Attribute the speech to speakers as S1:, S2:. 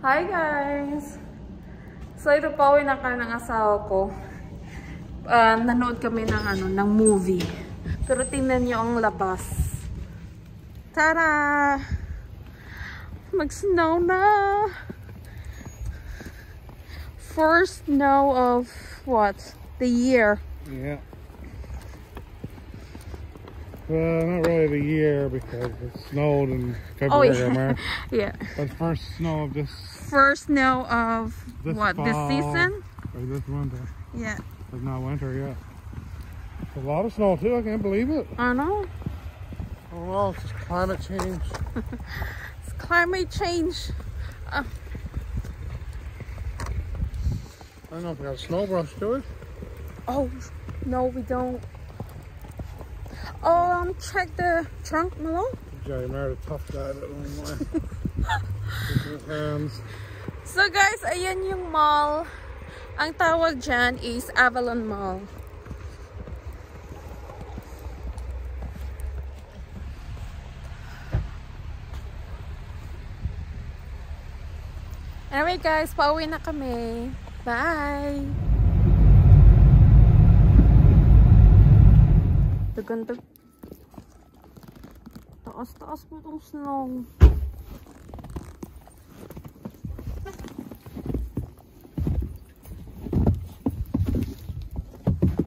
S1: Hi guys! So ito pa uwi na ng asawa ko. Uh, nanood kami ng ano, ng movie. Pero tingnan niyo ang labas. Tara! Mag-snow na! First snow of what? The year.
S2: Yeah. Well, not really the year because it snowed in
S1: Oh
S2: February
S1: yeah.
S2: or March.
S1: yeah.
S2: But first snow of this
S1: First snow of
S2: This
S1: what? This season?
S2: or this winter.
S1: Yeah.
S2: It's not winter yet. It's a lot of snow too. I can't believe it.
S1: I know.
S2: Oh well, it's just climate change.
S1: It's climate change. Uh.
S2: I don't know if we got a snow brush, do we?
S1: Oh, no, we don't. Oh, um, check the trunk, Malo.
S2: Jerry married a tough guy that one way. Hands.
S1: So guys, ayan yung mall. Ang tawag dyan is Avalon Mall. Anyway guys, pauwi na kami. Bye! Daganda. What's the hospital's now?